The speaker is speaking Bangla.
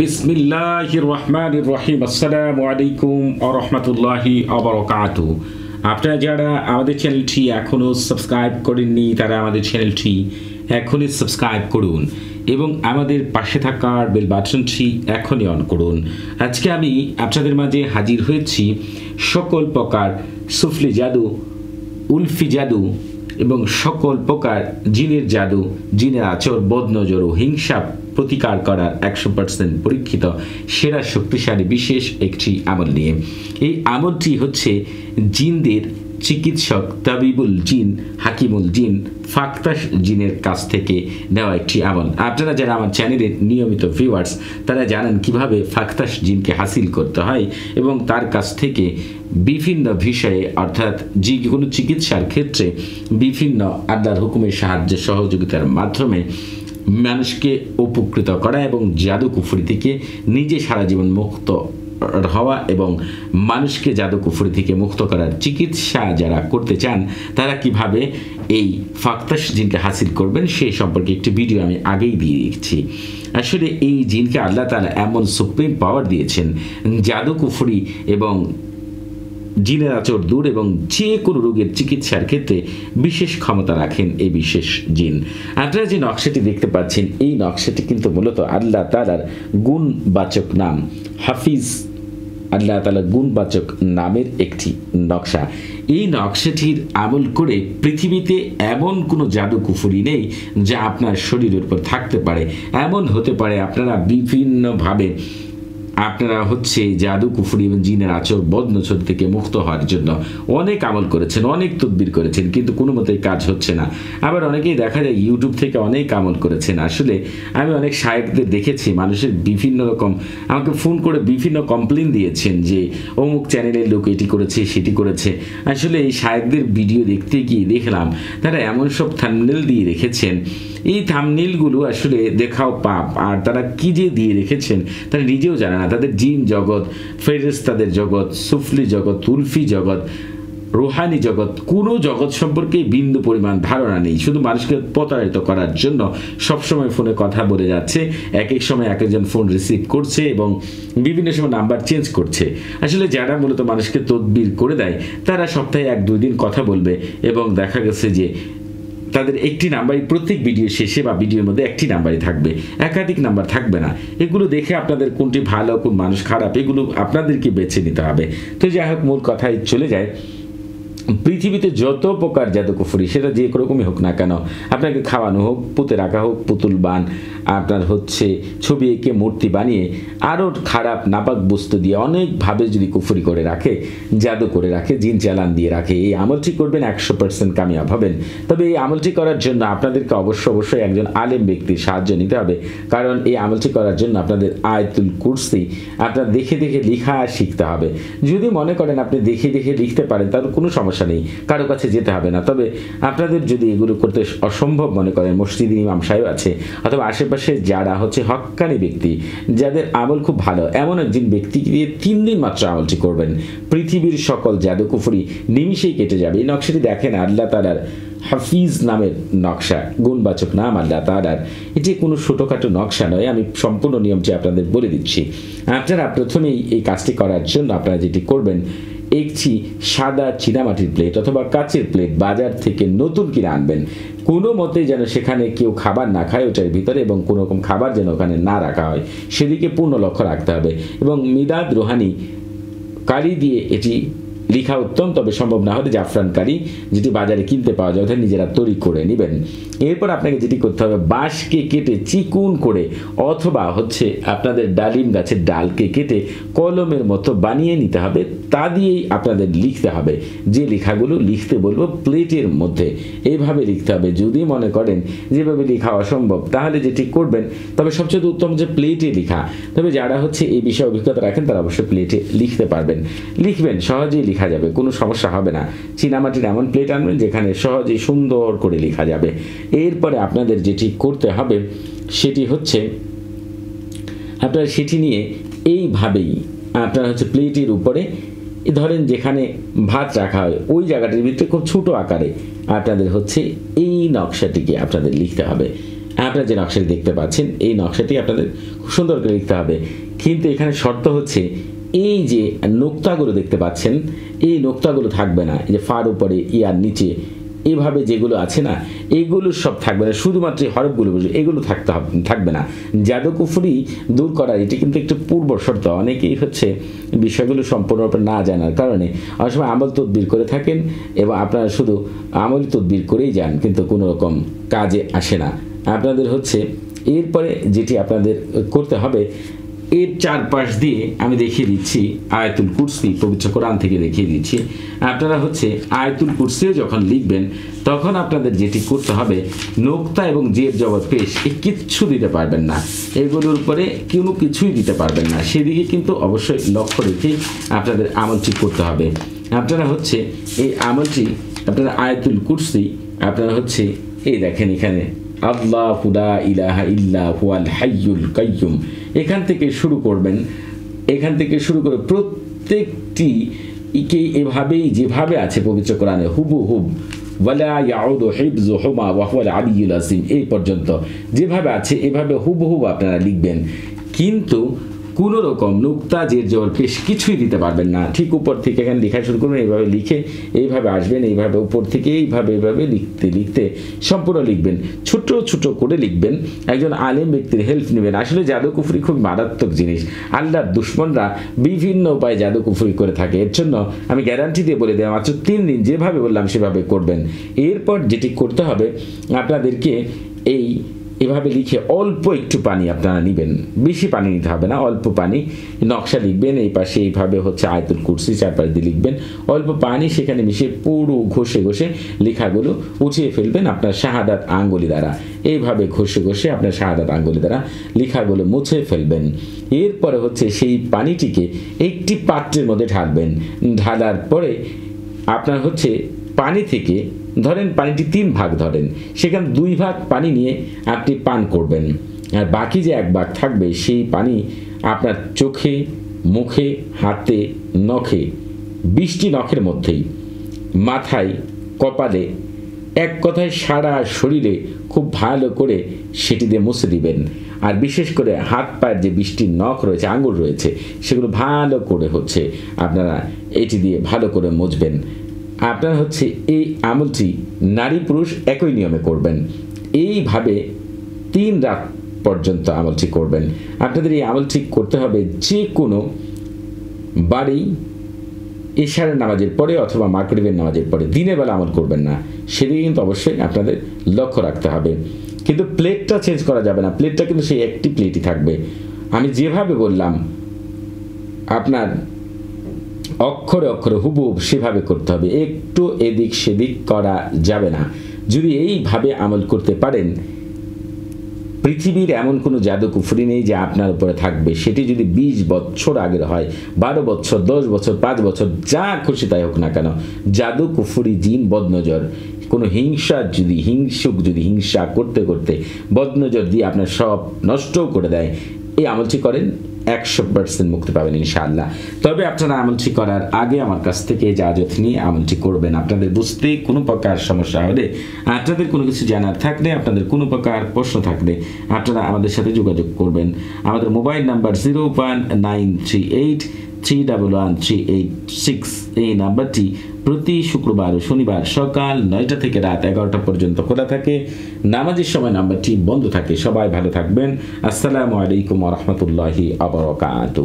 বিসমিল্লাহ রহমান রহিম আসসালামু আলাইকুম আরহামতুল্লাহি আবরকাত আপনারা যারা আমাদের চ্যানেলটি এখনও সাবস্ক্রাইব করেননি, তারা আমাদের চ্যানেলটি এখনই সাবস্ক্রাইব করুন এবং আমাদের পাশে থাকার বেল বাটনটি এখনই অন করুন। আজকে আমি আপনাদের মাঝে হাজির হয়েছি সকল প্রকার সুফলি জাদু, উলফি জাদু এবং সকল প্রকার জিনের জাদু, জিনের আচর, বদনজর ও হিংসা প্রতিকার করার একশো পার্সেন্ট পরীক্ষিত, সেরা শক্তিশালী বিশেষ একটি আমল নিয়ে। এই আমলটি হচ্ছে জিনদের চিকিৎসক তাবিবুল জিন, হাকিমুল জিন ফাক্তাস জিনের কাছ থেকে নেওয়া একটি আমল। আপনারা যারা আমার চ্যানেলের নিয়মিত ভিউয়ার্স তারা জানেন কীভাবে ফাক্তাস জিনকে হাসিল করতে হয় এবং তার কাছ থেকে বিভিন্ন বিষয়ে, অর্থাৎ যে কোনো চিকিৎসার ক্ষেত্রে বিভিন্ন আল্লাহর হুকুমের সাহায্য সহযোগিতার মাধ্যমে মানুষকে উপকৃত করা এবং জাদু কুফুরি থেকে নিজে সারা জীবন মুক্ত হওয়া এবং মানুষকে জাদু কুফুরি থেকে মুক্ত করার চিকিৎসা যারা করতে চান, তারা কীভাবে এই ফাক্তাস জিনকে হাসিল করবেন সেই সম্পর্কে একটি ভিডিও আমি আগেই দিয়ে দিচ্ছি আসলে এই জিনকে আল্লাহ তালা এমন সুপ্রিম পাওয়ার দিয়েছেন, জাদু কুফুরি এবং জিনের আচর দূর এবং যে কোনো রোগের চিকিৎসার ক্ষেত্রে বিশেষ ক্ষমতা রাখেন এই বিশেষ জিন। আপনারা যে নকশাটি দেখতে পাচ্ছেন। এই নকশাটি কিন্তু মূলত আল্লাহ তালার গুণবাচক নাম। হাফিজ আল্লাহ তালা গুণবাচক নামের একটি নকশা। এই নকশাটির আমল করে পৃথিবীতে এমন কোনো জাদু কুফুরি নেই যা আপনার শরীরের উপর থাকতে পারে। এমন হতে পারে আপনারা বিভিন্নভাবে আপনারা হচ্ছে জাদু, কুফুরি এবং জিনের আচর বদনচর থেকে মুক্ত হওয়ার জন্য অনেক আমল করেছেন, অনেক তদবির করেছেন, কিন্তু কোনো মতেই কাজ হচ্ছে না। আবার অনেকেই দেখা যায় ইউটিউব থেকে অনেক আমল করেছেন। আসলে আমি অনেক সাহেবদের দেখেছি, মানুষের বিভিন্ন রকম, আমাকে ফোন করে বিভিন্ন কমপ্লেন দিয়েছেন যে, অমুক চ্যানেলের লোক এটি করেছে, সেটি করেছে। আসলে এই সাহেবদের ভিডিও দেখতে গিয়ে দেখলাম, তারা এমন সব থামনেল দিয়ে রেখেছেন এই থামনিলগুলো আসলে দেখাও পাপ। আর তারা কি যে দিয়ে রেখেছেন, তারা নিজেও জানে না। তাদের জিন জগৎ ফেরেস্তাদের জগৎ, সুফলি জগৎ তুলফি জগৎ, রোহানি জগৎ, কোনো জগৎ সম্পর্কে বিন্দু পরিমাণ ধারণা নেই। শুধু মানুষকে প্রতারিত করার জন্য সবসময় ফোনে কথা বলে যাচ্ছে, এক এক সময় এক একজন ফোন রিসিভ করছে এবং বিভিন্ন সময় নাম্বার চেঞ্জ করছে। আসলে যারা মূলত মানুষকে তদবির করে দেয়, তারা সপ্তাহে এক দুই দিন কথা বলবে এবং দেখা গেছে যে তাদের একটি নাম্বারই প্রত্যেক ভিডিও শেষে বা ভিডিওর মধ্যে একটি নাম্বারই থাকবে। একাধিক নাম্বার থাকবে না। এগুলো দেখে আপনাদের কোনটি ভালো, কোন মানুষ খারাপ, এগুলো আপনাদেরকে বেছে নিতে হবে। তো যাই হোক, মূল কথায় চলে যায় পৃথিবীতে যত প্রকার জাদুকুফুরি, সেটা যে রকমই হোক না কেন, আপনাকে খাওয়ানো হোক, পুঁতে রাখা হোক, পুতুল বান, আপনার হচ্ছে ছবি এঁকে মূর্তি বানিয়ে আরও খারাপ, নাপাক বস্তু দিয়ে অনেকভাবে যদি কুফুরি করে রাখে, জাদু করে রাখে, জিন চালান দিয়ে রাখে, এই আমলটি করবেন একশো পার্সেন্ট কামিয়াব হবেন। তবে এই আমলটি করার জন্য আপনাদেরকে অবশ্য অবশ্যই একজন আলেম ব্যক্তির সাহায্য নিতে হবে, কারণ এই আমলটি করার জন্য আপনাদের আয়তুল কুর্সি আপনার দেখে দেখে লিখা শিখতে হবে। যদি মনে করেন আপনি দেখে দেখে লিখতে পারেন তার কোনো সমস্যা নেই, কারও কাছে যেতে হবে না। তবে আপনাদের যদি এগুলো করতে অসম্ভব মনে করেন, মসজিদ ইমাম সাহেব আছে, অথবা আশেপাশে যারা হচ্ছে হকানি ব্যক্তি, যাদের আমল খুব ভালো, এমন একজন ব্যক্তিকে দিয়ে তিন দিন মাত্র আমলটি করবেন। পৃথিবীর সকল জাদুকুফুরি নিমিশেই কেটে যাবে। এই নকশাটি দেখেন, আল্লাহ তালার হাফিজ নামের নকশা, গুণবাচক নাম আল্লাহ তালার এটি কোনো ছোটোখাটো নকশা নয়, আমি সম্পূর্ণ নিয়মটি আপনাদের বলে দিচ্ছি। আপনারা প্রথমেই এই কাজটি করার জন্য আপনারা যেটি করবেন একটি সাদা চীনামাটির প্লেট অথবা কাচের প্লেট বাজার থেকে নতুন কিনে আনবেন। কোনো মতে যেন সেখানে কেউ খাবার না খায়, ওটার ভিতরে এবং কোনো রকম খাবার যেন ওখানে না রাখা হয়। সেদিকে পূর্ণ লক্ষ্য রাখতে হবে। এবং মিদাদ রোহানি কালি দিয়ে এটি লিখা উত্তম, তবে সম্ভব না হলে জাফরান কারি যেটি বাজারে কিনতে পাওয়া যায় অর্থাৎ নিজেরা তৈরি করে নেবেন। এরপর আপনাকে যেটি করতে হবে, বাঁশকে কেটে চিকুন করে, অথবা হচ্ছে আপনাদের ডালিম গাছের ডালকে কেটে কলমের মতো বানিয়ে নিতে হবে, তা দিয়েই আপনাদের লিখতে হবে। যে লেখাগুলো লিখতে বলব প্লেটের মধ্যে এইভাবে লিখতে হবে। যদি মনে করেন যেভাবে লেখা অসম্ভব, তাহলে যেটি করবেন, তবে সবচেয়ে উত্তম যে প্লেটে লেখা, তবে যারা হচ্ছে এই বিষয়ে অভিজ্ঞতা রাখেন, তারা অবশ্যই প্লেটে লিখতে পারবেন। লিখবেন, সহজেই লেখা যাবে, কোনো সমস্যা হবে না। চীনামাটির এমন প্লেট আনবেন যেখানে সহজেই সুন্দর করে লেখা যাবে। এরপরে আপনাদের যেটি করতে হবে, সেটি হচ্ছে আপনারা সেটি নিয়ে এইভাবেই আপনারা হচ্ছে প্লেটের উপরে ধরেন যেখানে ভাত রাখা হয়, ওই জায়গাটির ভিতরে খুব ছোটো আকারে আপনাদের হচ্ছে এই নকশাটিকে আপনাদের লিখতে হবে। আপনারা যে নকশাটি দেখতে পাচ্ছেন, এই নকশাটি আপনাদের খুব সুন্দর করে লিখতে হবে। কিন্তু এখানে শর্ত হচ্ছে এই যে নোক্তাগুলো দেখতে পাচ্ছেন, এই নোক্তাগুলো থাকবে না, এই যে ফার উপরে ইয়ার নিচে, এভাবে যেগুলো আছে না, এগুলো সব থাকবে না, শুধুমাত্র এই হরফগুলো বুঝবে এগুলো থাকতে হবে, থাকবে না। জাদুকুফুরি দূর করার, এটি কিন্তু একটু পূর্ব শর্ত, অনেকেই হচ্ছে বিষয়গুলো সম্পূর্ণরূপে না জানার কারণে অনেক সময় আমল তদবির করে থাকেন এবং আপনারা শুধু আমল তদবির করেই যান, কিন্তু কোনো রকম কাজে আসে না। আপনাদের হচ্ছে, এরপরে যেটি আপনাদের করতে হবে এর চারপাশ দিয়ে আমি দেখিয়ে দিচ্ছি আয়াতুল কুরসি, পবিত্র কোরআন থেকে দেখিয়ে দিচ্ছি। আপনারা হচ্ছে আয়াতুল কুরসিও যখন লিখবেন, তখন আপনাদের যেটি করতে হবে, নোক্তা এবং জের জগৎ পেশ এ কিচ্ছু দিতে পারবেন না। এগুলোর উপরে কোনো কিছুই দিতে পারবেন না। সেদিকে কিন্তু অবশ্যই লক্ষ্য রেখে আপনাদের আমলটি করতে হবে। আপনারা হচ্ছে এই আমলটি, আপনারা আয়াতুল কুরসি, আপনারা হচ্ছে এই দেখেন এখানে। আল্লাহ হুদা ইলাহা ইল্লা হুয়াল হাইয়ুল কাইয়ুম। এখান থেকে শুরু করবেন। এখান থেকে শুরু করে প্রত্যেকটি ইকে এভাবেই, যেভাবে আছে পবিত্র কোরআনে হুবু হুব। ওয়ালা ইয়াউদ হিফজু হুমা ওয়াহুয়াল আলিউল আসিম এই পর্যন্ত যেভাবে আছে, এভাবে হুবহুব আপনারা লিখবেন। কিন্তু কোনো রকম নুক্তা জের জবর পেশ কিছুই দিতে পারবেন না। ঠিক উপর থেকে এখানে লেখা শুরু করবেন, এইভাবে লিখে, এইভাবে আসবেন, এইভাবে উপর থেকে এইভাবে এইভাবে লিখতে লিখতে সম্পূর্ণ লিখবেন। ছোট ছোট করে লিখবেন। একজন আলেম ব্যক্তির হেল্প নেবেন। আসলে জাদুকুফরি খুব মারাত্মক জিনিস। আল্লাহর দুশ্মনরা বিভিন্ন উপায়ে জাদুকুফরি করে থাকে। এর জন্য আমি গ্যারান্টি দিয়ে বলে দেওয়া মাত্র তিন দিন যেভাবে বললাম সেভাবে করবেন। এরপর যেটি করতে হবে, আপনাদেরকে এই এভাবে লিখে অল্প একটু পানি আপনারা নেবেন। বেশি পানি নিতে হবে না, অল্প পানি নকশা লিখবেন, এই পাশে এইভাবে হচ্ছে আয়তুল কুরসি চারপাশ দিয়ে লিখবেন। অল্প পানি সেখানে মিশিয়ে পুরো ঘষে ঘষে লেখাগুলো উঠিয়ে ফেলবেন আপনার শাহাদাত আঙ্গুলি দ্বারা। এইভাবে ঘষে ঘষে আপনার শাহাদাত আঙ্গুলি দ্বারা লেখাগুলো মুছে ফেলবেন। এরপরে হচ্ছে সেই পানিটিকে একটি পাত্রের মধ্যে ঢালবেন। ঢালার পরে আপনার হচ্ছে পানি থেকে ধরেন পানিটি তিন ভাগ ধরেন, সেখানে দুই ভাগ পানি নিয়ে আপনি পান করবেন। আর বাকি যে এক ভাগ থাকবে, সেই পানি আপনার চোখে, মুখে, হাতে, নখে, বৃষ্টি নখের মধ্যেই, মাথায়, কপালে, এক কথায় সারা শরীরে খুব ভালো করে সেটি দিয়ে মুছে দিবেন। আর বিশেষ করে হাত পায়ের যে বৃষ্টির নখ রয়েছে, আঙুল রয়েছে, সেগুলো ভালো করে হচ্ছে, আপনারা এটি দিয়ে ভালো করে মুছবেন। আপনার হচ্ছে এই আমলটি নারী পুরুষ একই নিয়মে করবেন। এইভাবে তিন রাত পর্যন্ত আমলটি করবেন। আপনাদের এই আমলটি করতে হবে যে কোনো বাড়ি এশারের নামাজের পরে অথবা মার্কেটিভের নামাজের পরে। দিনের বেলা আমল করবেন না। সেদিকে কিন্তু অবশ্যই আপনাদের লক্ষ্য রাখতে হবে। কিন্তু প্লেটটা চেঞ্জ করা যাবে না। প্লেটটা কিন্তু সেই একটি প্লেটই থাকবে। আমি যেভাবে বললাম, আপনার অক্ষরে অক্ষরে হুবহুব সেভাবে করতে হবে। একটু এদিক সেদিক করা যাবে না। যদি এইভাবে আমল করতে পারেন, পৃথিবীর এমন কোনো জাদু কুফরি নেই যে আপনার উপরে থাকবে। সেটি যদি বিশ বছর আগের হয়, বারো বছর, দশ বছর, পাঁচ বছর, যা খুশি তাই হোক না কেন, জাদু কুফুরি জিন বদনজর। কোনো হিংসা যদি, হিংসুক যদি হিংসা করতে করতে বদনজর দিয়ে আপনার সব নষ্টও করে দেয়, এই আমলটি করেন? একশো পার্সেন্ট মুক্তি পাবেন ইনশাআল্লাহ। তবে আপনারা আমলটি করার আগে আমার কাছ থেকে ইজাজত নিয়ে আমলটি করবেন। আপনাদের বুঝতে কোনো প্রকার সমস্যা হলে আপনাদের কোনো কিছু জানার থাকলে, আপনাদের কোনো প্রকার প্রশ্ন থাকলে আপনারা আমাদের সাথে যোগাযোগ করবেন। আমাদের mobile number zero one nine three eight three double one three eight six এই নাম্বারটি প্রতি শুক্রবার ও শনিবার সকাল নয়টা থেকে রাত এগারোটা পর্যন্ত খোলা থাকে। নামাজের সময় নাম্বারটি বন্ধ থাকে। সবাই ভালো থাকবেন। আসসালামু আলাইকুম রহমতুল্লাহি আবরকাত